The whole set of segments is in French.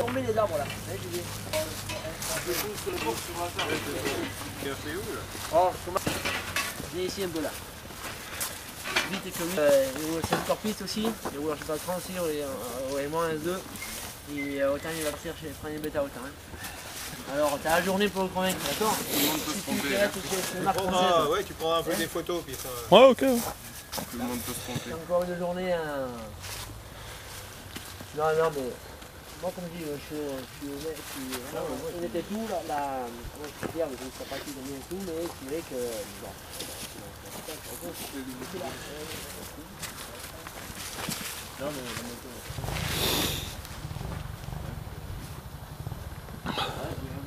tomber les arbres là. Ouais, j'y vais. Oh, comment Viens ici un peu là. Vite et comme euh, c'est encore piste aussi. Et roulage pas 30 aussi, on est moins 2. Et euh, autant il va partir chez prendre une bêta autant. Hein. Alors t'as la journée pour le convaincre, d'accord? Tout le monde peut se tromper. hein. Tu française. ouais, tu prendras un peu des photos, puis ça. Ouais, ok. Tout le monde peut se tromper. C'est encore une journée. hein. Non, non, mais moi, comme je dis, je suis, je suis honnête. je suis- non, on était tout, là, là, moi, je suis fier de sa partie de bien et tout, mais c'est vrai que. Bon. Non, mais la moto. Ouais.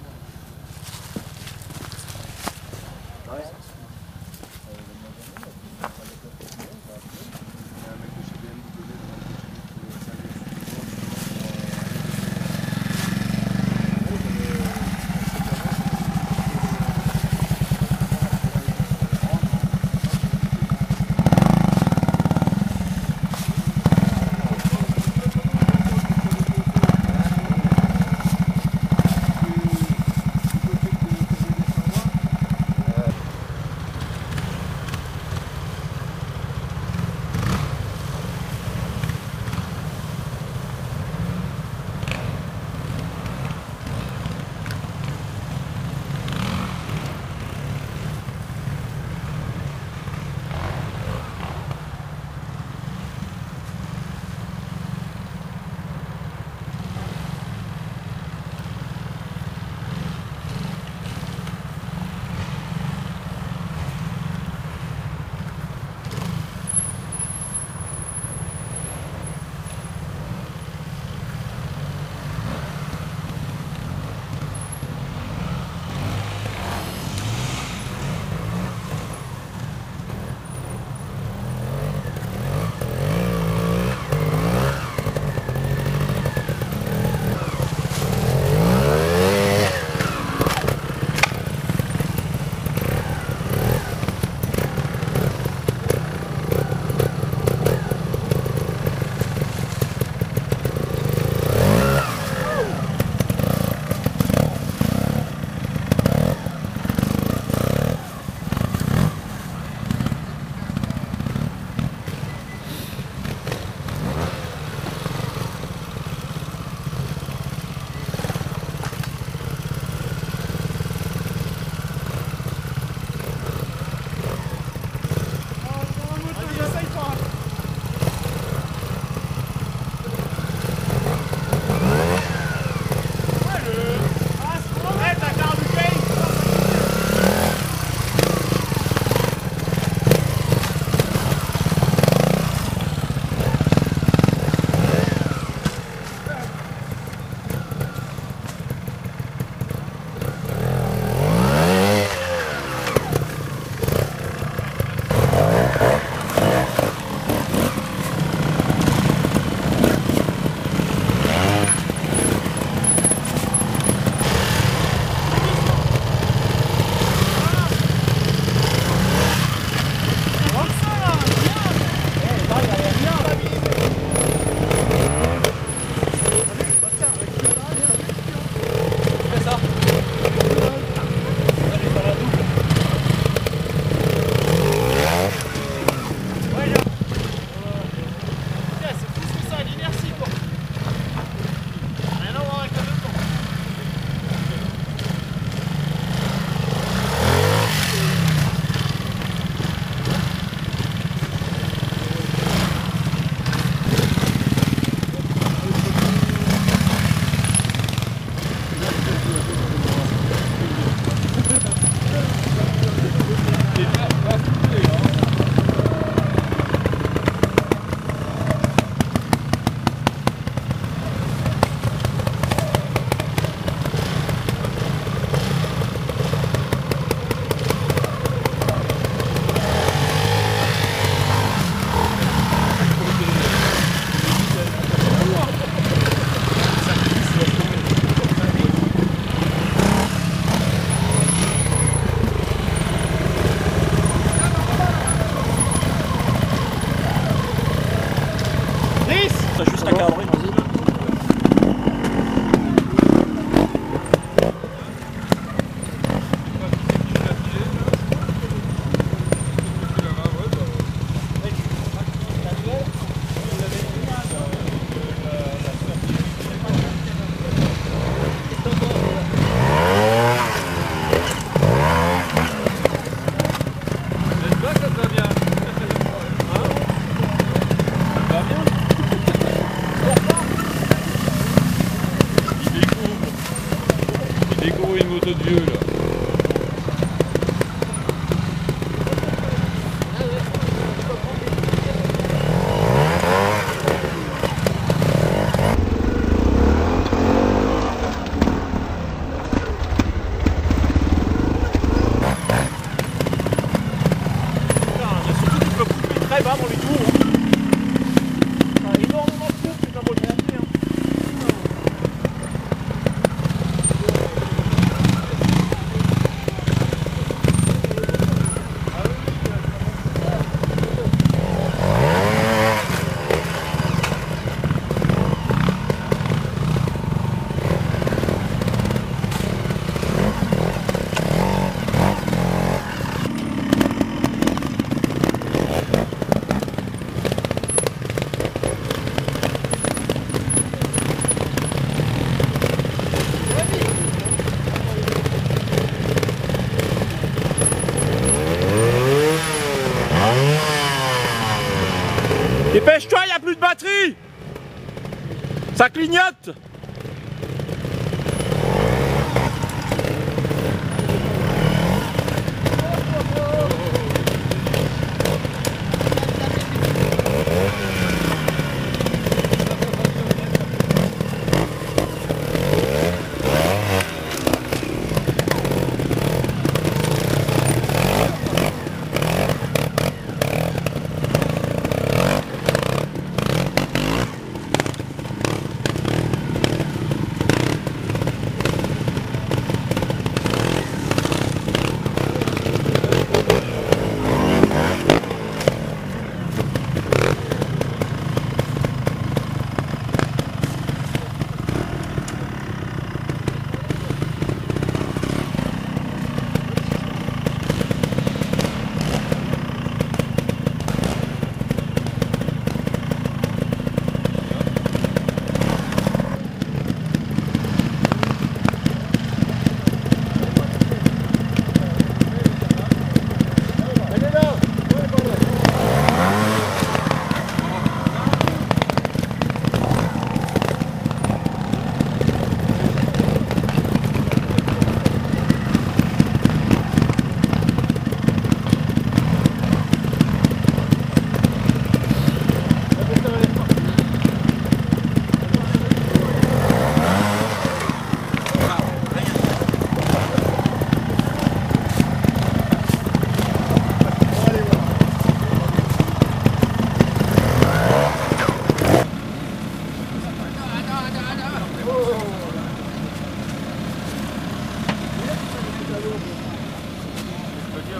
Ça clignote.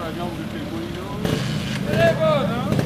la viande. Elle est bonne, hein?